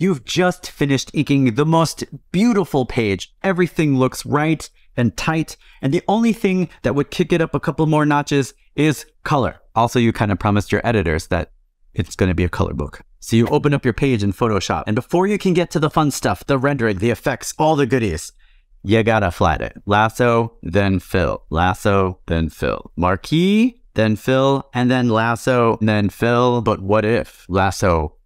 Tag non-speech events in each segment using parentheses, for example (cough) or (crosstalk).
You've just finished inking the most beautiful page. Everything looks right and tight. And the only thing that would kick it up a couple more notches is color. Also, you kind of promised your editors that it's going to be a color book. So you open up your page in Photoshop, and before you can get to the fun stuff, the rendering, the effects, all the goodies, you gotta flat it. Lasso, then fill. Lasso, then fill. Marquee, then fill, and then lasso, then fill. But what if lasso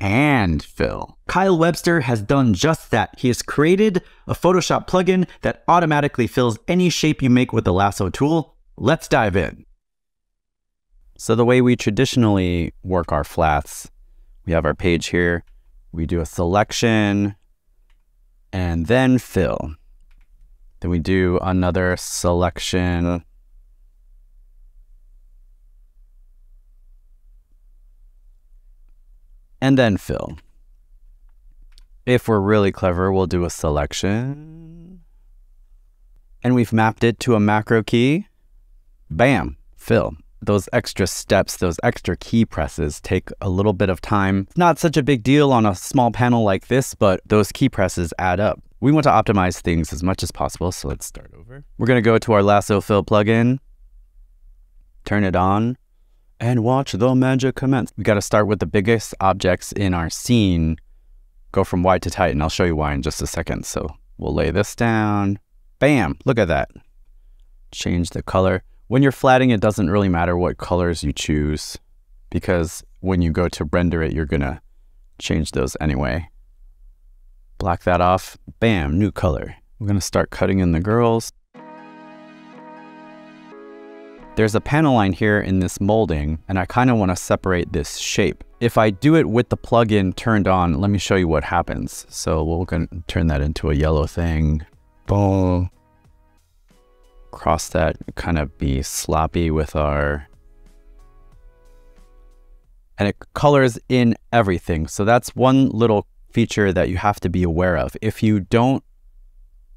and fill? Kyle Webster has done just that. He has created a Photoshop plugin that automatically fills any shape you make with the lasso tool. Let's dive in. So the way we traditionally work our flats, we have our page here, we do a selection and then fill. Then we do another selection. And then fill. If we're really clever, we'll do a selection. And we've mapped it to a macro key. Bam, fill. Those extra steps, those extra key presses take a little bit of time. Not such a big deal on a small panel like this, but those key presses add up. We want to optimize things as much as possible, so let's start over. We're to go to our Lasso Fill plugin, turn it on, and watch the magic commence. We got to start with the biggest objects in our scene, go from wide to tight, and I'll show you why in just a second. So we'll lay this down. Bam! Look at that. Change the color. When you're flatting, it doesn't really matter what colors you choose because when you go to render it, you're to change those anyway. Block that off. Bam, new color. We're to start cutting in the girls. There's a panel line here in this molding, and I kind of want to separate this shape. If I do it with the plugin turned on, let me show you what happens. So we're going to turn that into a yellow thing. Boom. Cross that, kind of be sloppy with our... And it colors in everything. So that's one little feature that you have to be aware of. If you don't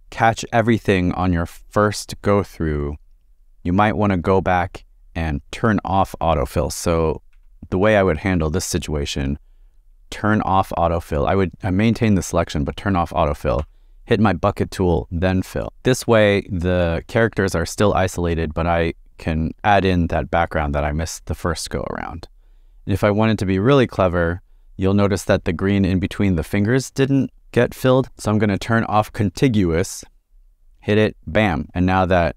catch everything on your first go through, you might want to go back and turn off autofill. So the way I would handle this situation, turn off autofill. I would I maintain the selection, but turn off autofill. Hit my bucket tool, then fill. This way, the characters are still isolated, but I can add in that background that I missed the first go around. And if I wanted to be really clever, You'll notice that the green in between the fingers didn't get filled. So I'm going to turn off contiguous, hit it, bam. And now that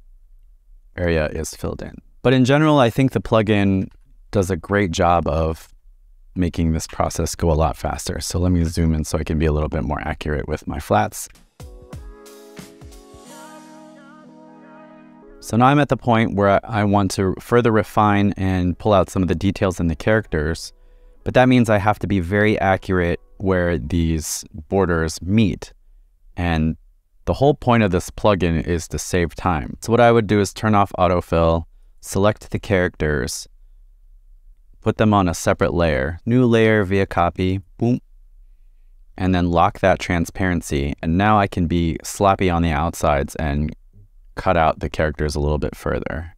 area is filled in. But in general, I think the plugin does a great job of making this process go a lot faster. So let me zoom in so I can be a little bit more accurate with my flats. So now I'm at the point where I want to further refine and pull out some of the details in the characters. But that means I have to be very accurate where these borders meet. And the whole point of this plugin is to save time. So what I would do is turn off autofill, select the characters, put them on a separate layer, new layer via copy, boom, and then lock that transparency. And now I can be sloppy on the outsides and cut out the characters a little bit further.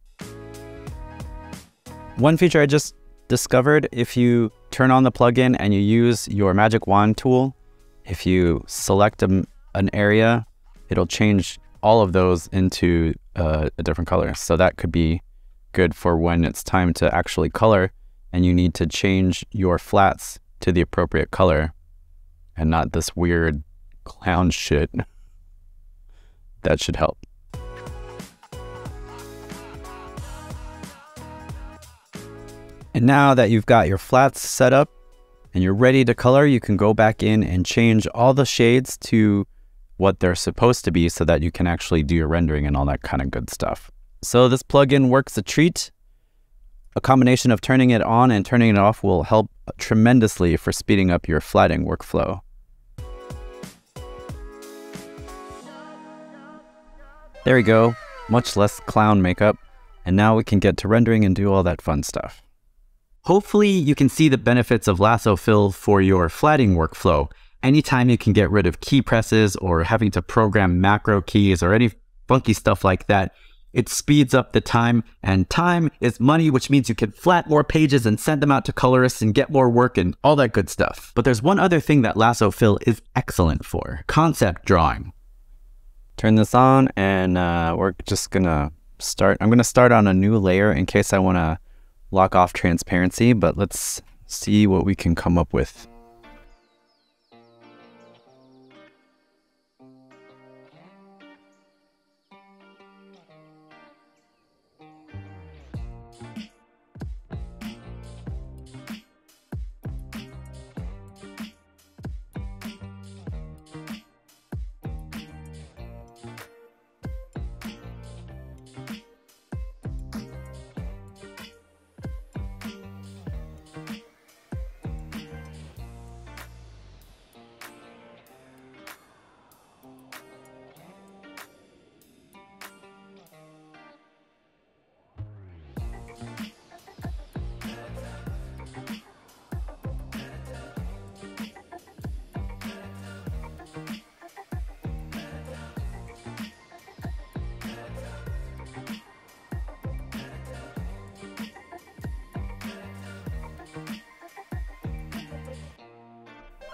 One feature I just discovered if you turn on the plugin and you use your magic wand tool, if you select a, an area, it'll change all of those into uh, a different color. So that could be good for when it's time to actually color and you need to change your flats to the appropriate color and not this weird clown shit. (laughs) that should help. And now that you've got your flats set up and you're ready to color, you can go back in and change all the shades to what they're supposed to be so that you can actually do your rendering and all that kind of good stuff. So this plugin works a treat. A combination of turning it on and turning it off will help tremendously for speeding up your flatting workflow. There we go, much less clown makeup. And now we can get to rendering and do all that fun stuff. Hopefully you can see the benefits of lasso fill for your flatting workflow. Anytime you can get rid of key presses or having to program macro keys or any funky stuff like that, It speeds up the time, and time is money, which means you can flat more pages and send them out to colorists and get more work and all that good stuff. But there's one other thing that Lasso Fill is excellent for concept drawing. Turn this on, and uh, we're just gonna start. I'm gonna start on a new layer in case I wanna lock off transparency, but let's see what we can come up with.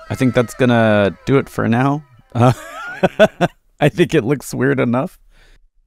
I think that's gonna do it for now. Uh, (laughs) I think it looks weird enough.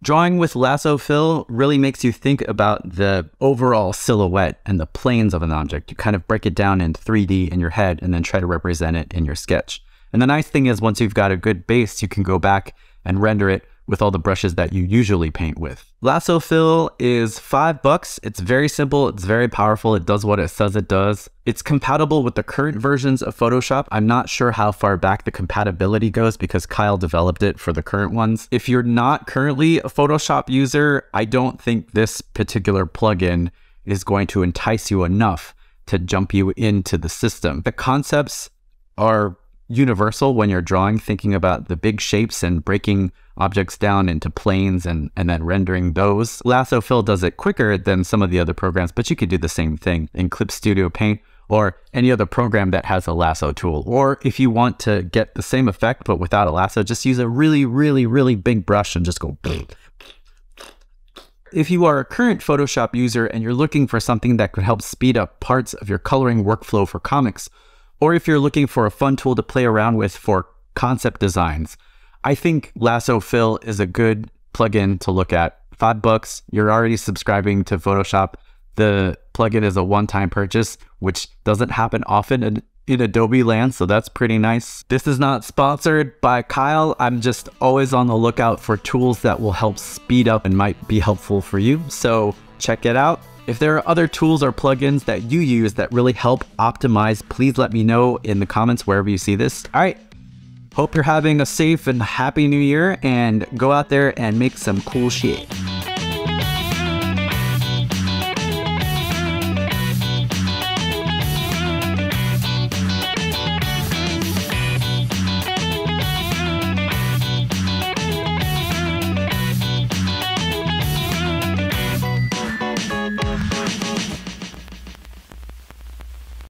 Drawing with lasso fill really makes you think about the overall silhouette and the planes of an object. You kind of break it down in 3D in your head and then try to represent it in your sketch. And the nice thing is once you've got a good base, you can go back and render it with all the brushes that you usually paint with. Lasso fill is five bucks. It's very simple. It's very powerful. It does what it says it does. It's compatible with the current versions of Photoshop. I'm not sure how far back the compatibility goes because Kyle developed it for the current ones. If you're not currently a Photoshop user, I don't think this particular plugin is going to entice you enough to jump you into the system. The concepts are universal when you're drawing, thinking about the big shapes and breaking objects down into planes and, and then rendering those. Lasso Fill does it quicker than some of the other programs, but you could do the same thing in Clip Studio Paint or any other program that has a lasso tool. Or if you want to get the same effect but without a lasso, just use a really, really, really big brush and just go. (sniffs) If you are a current Photoshop user and you're looking for something that could help speed up parts of your coloring workflow for comics, or if you're looking for a fun tool to play around with for concept designs, I think Lasso Fill is a good plugin to look at. Five bucks, you're already subscribing to Photoshop. The plugin is a one time purchase, which doesn't happen often in, in Adobe land, so that's pretty nice. This is not sponsored by Kyle. I'm just always on the lookout for tools that will help speed up and might be helpful for you. So check it out. If there are other tools or plugins that you use that really help optimize, please let me know in the comments wherever you see this. All right, Hope you're having a safe and happy new year and go out there and make some cool shit.